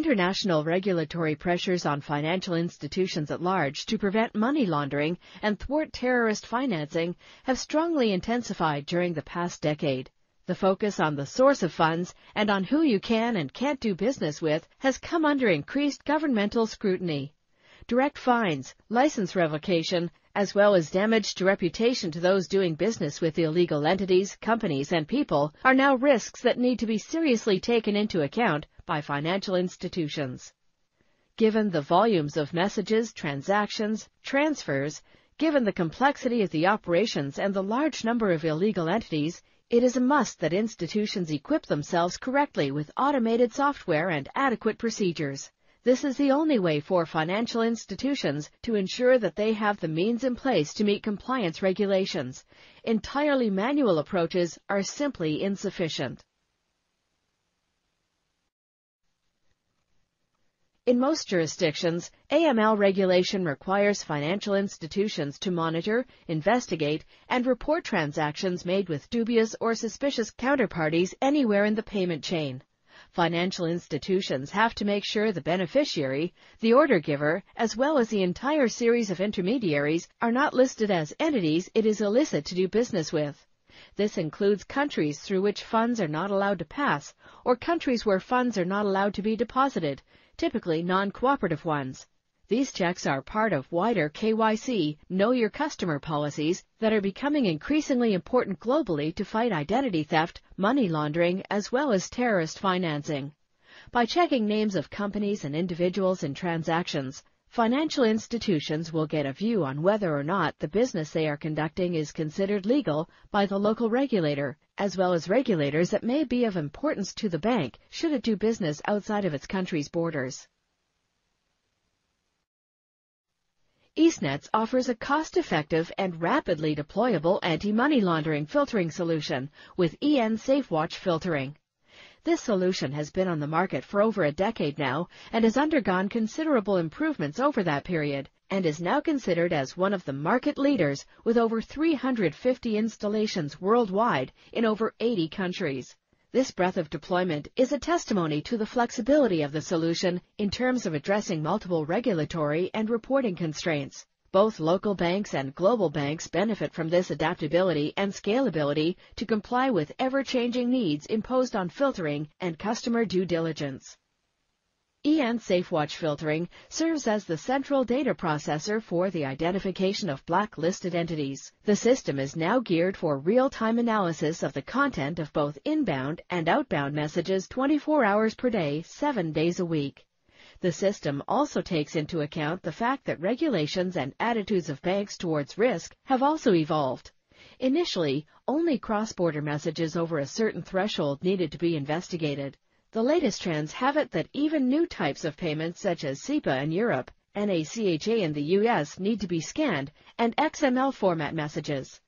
International regulatory pressures on financial institutions at large to prevent money laundering and thwart terrorist financing have strongly intensified during the past decade. The focus on the source of funds and on who you can and can't do business with has come under increased governmental scrutiny. Direct fines, license revocation, as well as damage to reputation to those doing business with illegal entities, companies, and people are now risks that need to be seriously taken into account by financial institutions. Given the volumes of messages, transactions, transfers, given the complexity of the operations and the large number of illegal entities, it is a must that institutions equip themselves correctly with automated software and adequate procedures. This is the only way for financial institutions to ensure that they have the means in place to meet compliance regulations. Entirely manual approaches are simply insufficient. In most jurisdictions, AML regulation requires financial institutions to monitor, investigate, and report transactions made with dubious or suspicious counterparties anywhere in the payment chain. Financial institutions have to make sure the beneficiary, the order giver, as well as the entire series of intermediaries are not listed as entities it is illicit to do business with. This includes countries through which funds are not allowed to pass, or countries where funds are not allowed to be deposited, typically non-cooperative ones. These checks are part of wider KYC, Know Your Customer policies that are becoming increasingly important globally to fight identity theft, money laundering, as well as terrorist financing. By checking names of companies and individuals in transactions, financial institutions will get a view on whether or not the business they are conducting is considered legal by the local regulator, as well as regulators that may be of importance to the bank should it do business outside of its country's borders. EastNets offers a cost-effective and rapidly deployable anti-money laundering filtering solution with EN SafeWatch filtering. This solution has been on the market for over a decade now and has undergone considerable improvements over that period and is now considered as one of the market leaders with over 350 installations worldwide in over 80 countries. This breadth of deployment is a testimony to the flexibility of the solution in terms of addressing multiple regulatory and reporting constraints. Both local banks and global banks benefit from this adaptability and scalability to comply with ever-changing needs imposed on filtering and customer due diligence. EN SafeWatch filtering serves as the central data processor for the identification of blacklisted entities. The system is now geared for real-time analysis of the content of both inbound and outbound messages 24 hours per day, 7 days a week. The system also takes into account the fact that regulations and attitudes of banks towards risk have also evolved. Initially, only cross-border messages over a certain threshold needed to be investigated. The latest trends have it that even new types of payments such as SEPA in Europe, NACHA in the US need to be scanned, and XML format messages.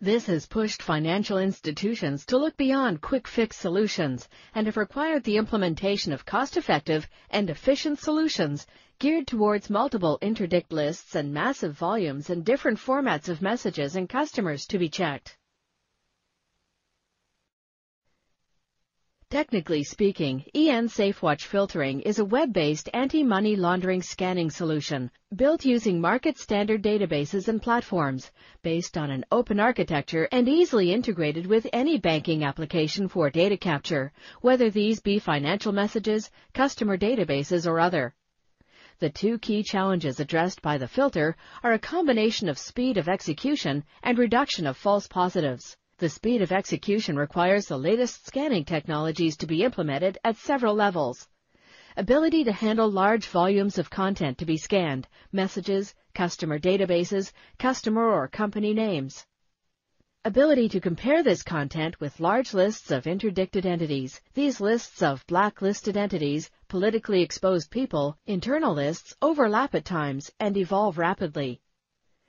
This has pushed financial institutions to look beyond quick fix solutions and have required the implementation of cost-effective and efficient solutions geared towards multiple interdict lists and massive volumes and different formats of messages and customers to be checked. Technically speaking, EN SafeWatch filtering is a web-based anti-money laundering scanning solution built using market standard databases and platforms based on an open architecture and easily integrated with any banking application for data capture, whether these be financial messages, customer databases, or other. The two key challenges addressed by the filter are a combination of speed of execution and reduction of false positives. The speed of execution requires the latest scanning technologies to be implemented at several levels. Ability to handle large volumes of content to be scanned, messages, customer databases, customer or company names. Ability to compare this content with large lists of interdicted entities. These lists of blacklisted entities, politically exposed people, internal lists overlap at times and evolve rapidly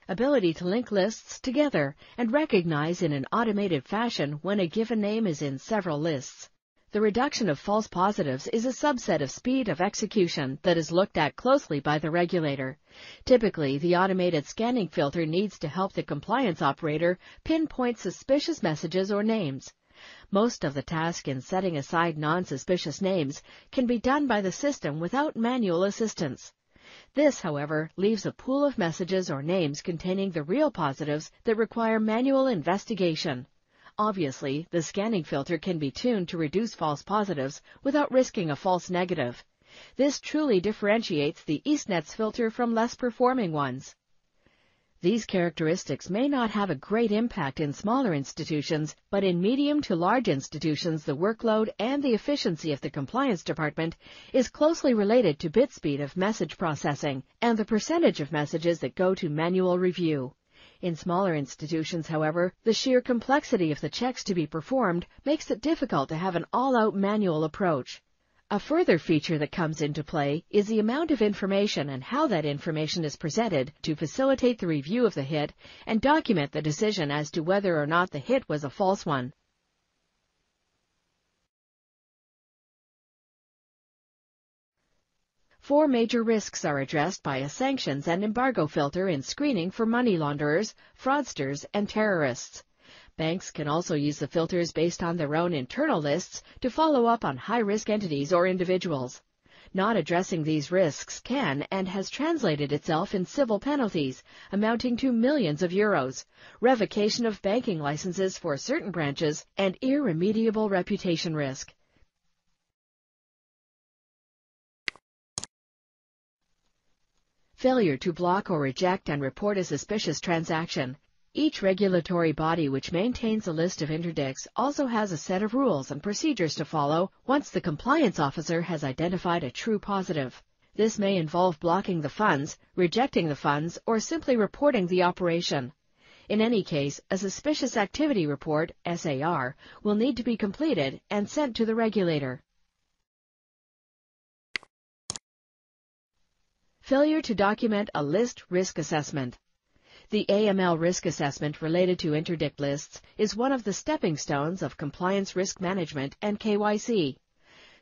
ability to link lists together and recognize in an automated fashion when a given name is in several lists. The reduction of false positives is a subset of speed of execution that is looked at closely by the regulator. Typically, the automated scanning filter needs to help the compliance operator pinpoint suspicious messages or names. Most of the task in setting aside non-suspicious names can be done by the system without manual assistance. This, however, leaves a pool of messages or names containing the real positives that require manual investigation. Obviously, the scanning filter can be tuned to reduce false positives without risking a false negative. This truly differentiates the EastNet's filter from less performing ones. These characteristics may not have a great impact in smaller institutions, but in medium to large institutions the workload and the efficiency of the compliance department is closely related to bit speed of message processing and the percentage of messages that go to manual review. In smaller institutions, however, the sheer complexity of the checks to be performed makes it difficult to have an all-out manual approach. A further feature that comes into play is the amount of information and how that information is presented to facilitate the review of the hit and document the decision as to whether or not the hit was a false one. Four major risks are addressed by a sanctions and embargo filter in screening for money launderers, fraudsters, and terrorists. Banks can also use the filters based on their own internal lists to follow up on high-risk entities or individuals. Not addressing these risks can and has translated itself in civil penalties amounting to millions of euros, revocation of banking licenses for certain branches, and irremediable reputation risk. Failure to block or reject and report a suspicious transaction each regulatory body which maintains a list of interdicts also has a set of rules and procedures to follow once the compliance officer has identified a true positive. This may involve blocking the funds, rejecting the funds, or simply reporting the operation. In any case, a suspicious activity report, SAR, will need to be completed and sent to the regulator. Failure to document a list risk assessment. The AML risk assessment related to interdict lists is one of the stepping stones of compliance risk management and KYC.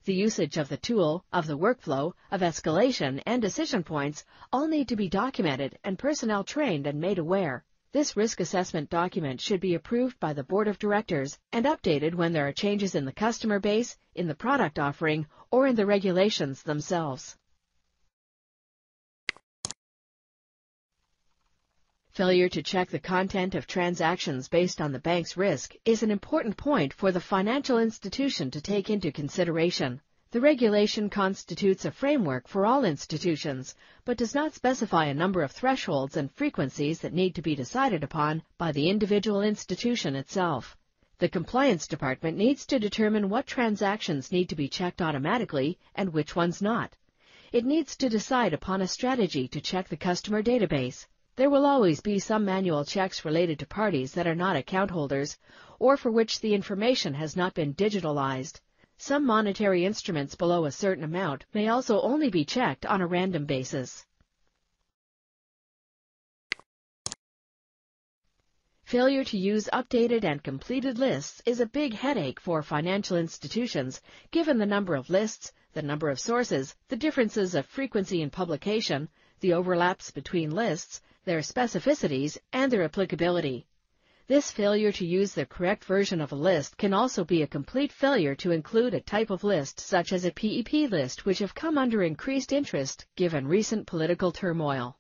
The usage of the tool, of the workflow, of escalation, and decision points all need to be documented and personnel trained and made aware. This risk assessment document should be approved by the Board of Directors and updated when there are changes in the customer base, in the product offering, or in the regulations themselves. Failure to check the content of transactions based on the bank's risk is an important point for the financial institution to take into consideration. The regulation constitutes a framework for all institutions, but does not specify a number of thresholds and frequencies that need to be decided upon by the individual institution itself. The compliance department needs to determine what transactions need to be checked automatically and which ones not. It needs to decide upon a strategy to check the customer database, there will always be some manual checks related to parties that are not account holders or for which the information has not been digitalized. Some monetary instruments below a certain amount may also only be checked on a random basis. Failure to use updated and completed lists is a big headache for financial institutions given the number of lists, the number of sources, the differences of frequency in publication, the overlaps between lists, their specificities, and their applicability. This failure to use the correct version of a list can also be a complete failure to include a type of list such as a PEP list which have come under increased interest given recent political turmoil.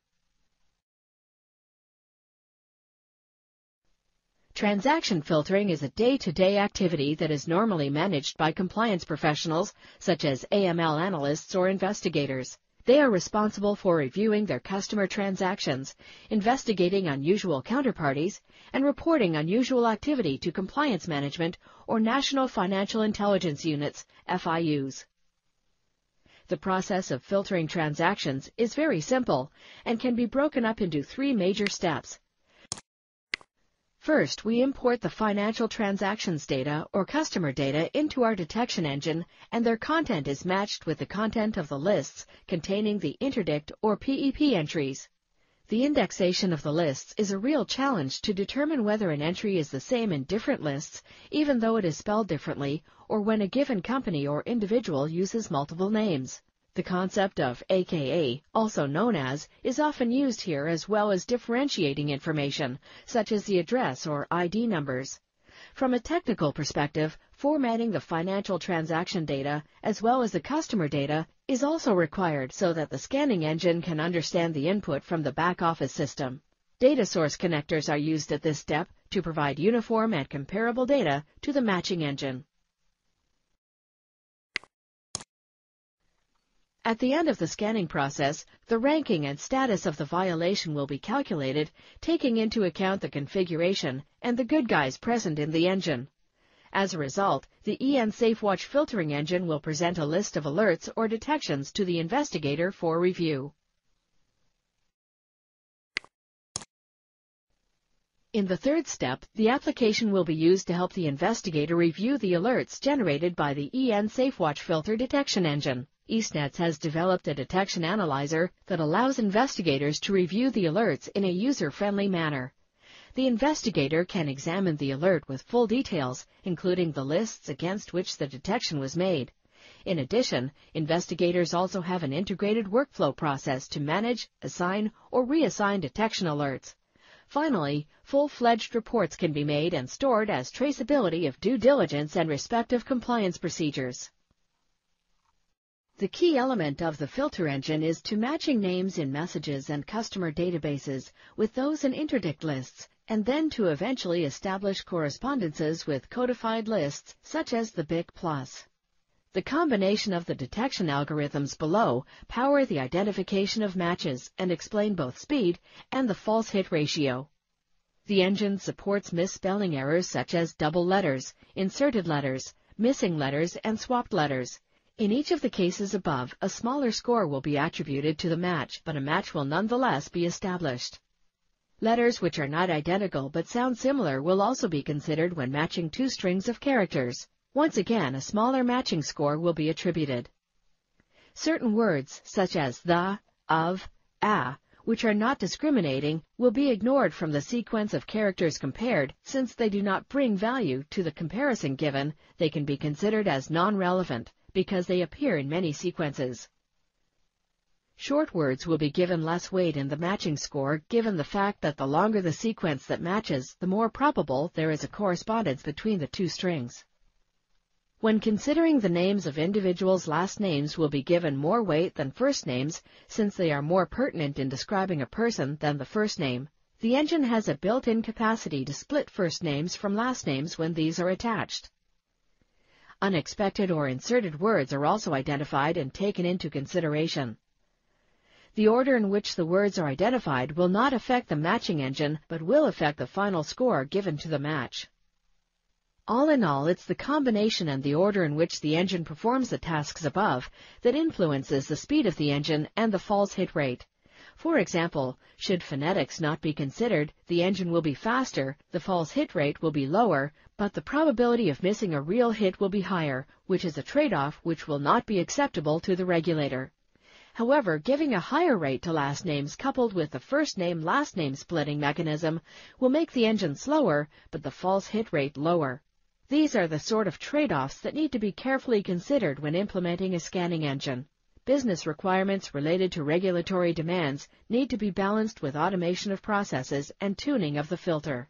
Transaction filtering is a day-to-day -day activity that is normally managed by compliance professionals such as AML analysts or investigators. They are responsible for reviewing their customer transactions, investigating unusual counterparties, and reporting unusual activity to compliance management or National Financial Intelligence Units, FIUs. The process of filtering transactions is very simple and can be broken up into three major steps. First, we import the financial transactions data or customer data into our detection engine and their content is matched with the content of the lists containing the interdict or PEP entries. The indexation of the lists is a real challenge to determine whether an entry is the same in different lists, even though it is spelled differently, or when a given company or individual uses multiple names. The concept of AKA, also known as, is often used here as well as differentiating information, such as the address or ID numbers. From a technical perspective, formatting the financial transaction data as well as the customer data is also required so that the scanning engine can understand the input from the back office system. Data source connectors are used at this step to provide uniform and comparable data to the matching engine. At the end of the scanning process, the ranking and status of the violation will be calculated, taking into account the configuration and the good guys present in the engine. As a result, the EN SafeWatch filtering engine will present a list of alerts or detections to the investigator for review. In the third step, the application will be used to help the investigator review the alerts generated by the EN SafeWatch filter detection engine. EastNets has developed a detection analyzer that allows investigators to review the alerts in a user-friendly manner. The investigator can examine the alert with full details, including the lists against which the detection was made. In addition, investigators also have an integrated workflow process to manage, assign, or reassign detection alerts. Finally, full-fledged reports can be made and stored as traceability of due diligence and respective compliance procedures. The key element of the filter engine is to matching names in messages and customer databases with those in interdict lists, and then to eventually establish correspondences with codified lists such as the BIC+. The combination of the detection algorithms below power the identification of matches and explain both speed and the false hit ratio. The engine supports misspelling errors such as double letters, inserted letters, missing letters, and swapped letters, in each of the cases above, a smaller score will be attributed to the match, but a match will nonetheless be established. Letters which are not identical but sound similar will also be considered when matching two strings of characters. Once again, a smaller matching score will be attributed. Certain words, such as the, of, a, which are not discriminating, will be ignored from the sequence of characters compared since they do not bring value to the comparison given, they can be considered as non-relevant because they appear in many sequences. Short words will be given less weight in the matching score given the fact that the longer the sequence that matches, the more probable there is a correspondence between the two strings. When considering the names of individuals, last names will be given more weight than first names since they are more pertinent in describing a person than the first name. The engine has a built-in capacity to split first names from last names when these are attached. Unexpected or inserted words are also identified and taken into consideration. The order in which the words are identified will not affect the matching engine, but will affect the final score given to the match. All in all, it's the combination and the order in which the engine performs the tasks above that influences the speed of the engine and the false hit rate. For example, should phonetics not be considered, the engine will be faster, the false hit rate will be lower, but the probability of missing a real hit will be higher, which is a trade-off which will not be acceptable to the regulator. However, giving a higher rate to last names coupled with the first name last name splitting mechanism will make the engine slower, but the false hit rate lower. These are the sort of trade-offs that need to be carefully considered when implementing a scanning engine. Business requirements related to regulatory demands need to be balanced with automation of processes and tuning of the filter.